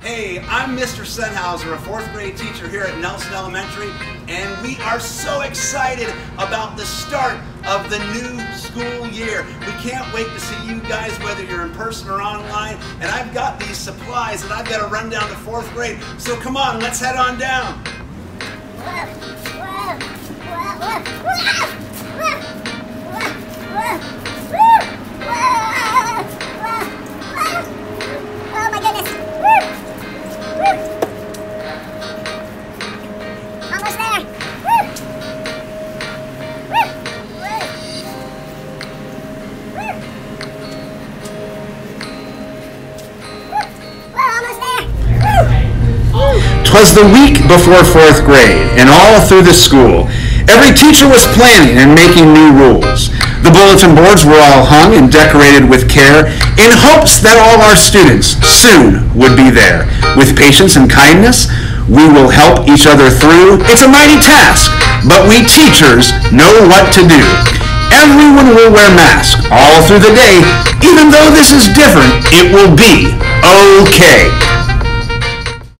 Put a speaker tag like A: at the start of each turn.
A: Hey, I'm Mr. Senhauser, a fourth grade teacher here at Nelson Elementary, and we are so excited about the start of the new school year. We can't wait to see you guys, whether you're in person or online. And I've got these supplies that I've got to run down to fourth grade. So come on, let's head on down.
B: Twas the week before fourth grade, and all through the school, every teacher was planning and making new rules. The bulletin boards were all hung and decorated with care in hopes that all our students soon would be there. With patience and kindness, we will help each other through. It's a mighty task, but we teachers know what to do. Everyone will wear masks all through the day. Even though this is different, it will be okay.